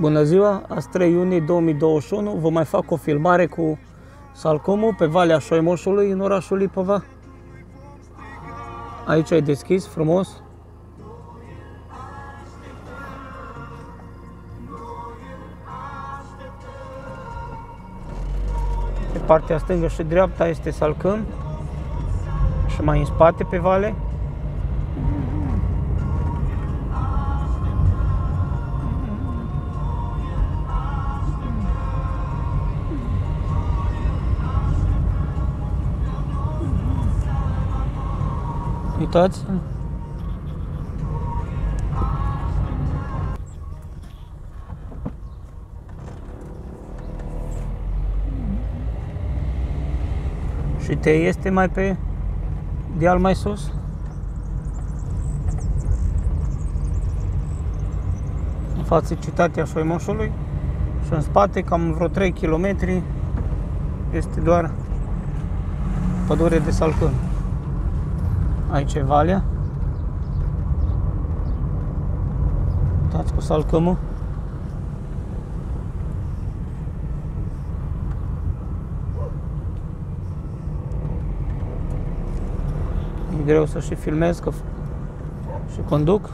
Bună ziua, azi 3 iunie 2021 vă mai fac o filmare cu Salcomul pe Valea Șoimoșului în orașul Lipova. Aici e deschis frumos. Pe partea stângă și dreapta este Salcâm și mai în spate pe vale Uitați. Și te este mai pe deal mai sus? În față citatea Soimoșului și în spate, cam vreo 3 km, este doar pădure de salcâni. Aici e valea. Uitați cu salcămul. E greu să și filmez că și conduc.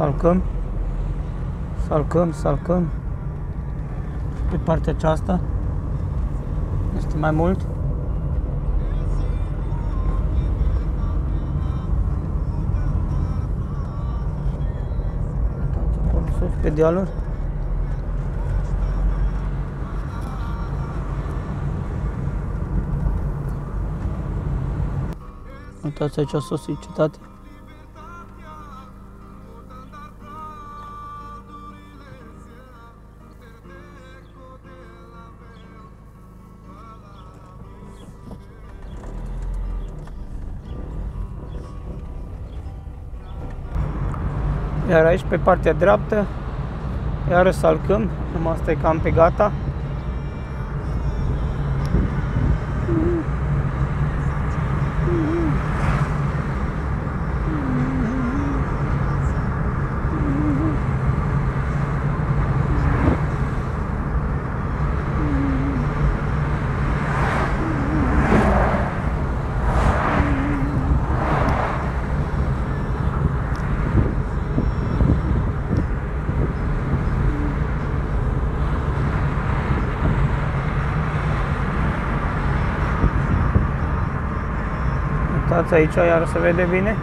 Salcăm, salcăm, salcăm. Pe partea aceasta este mai mult. Sus pe dealuri. Uitați aici sus e cetate. Iar aici pe partea dreaptă, iară salcăm, numai asta e cam pe gata. Uitați aici, iar se vede bine.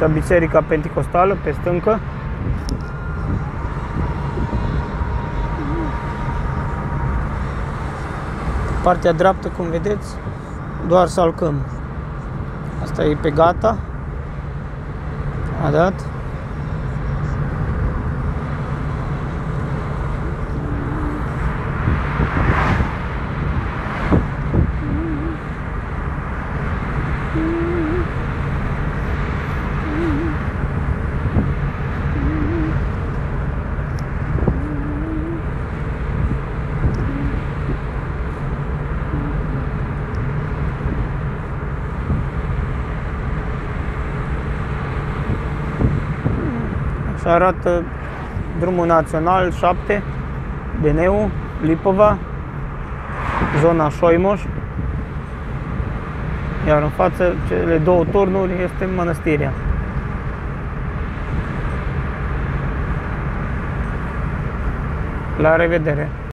Aici Biserica Pentecostală pe stâncă. Partea dreaptă, cum vedeți, doar salcăm. Asta e pe gata. A dat. Așa arată drumul național 7, Beneu, Lipova, zona Șoimoș. Iar în față, cele două turnuri, este mănăstirea. La revedere!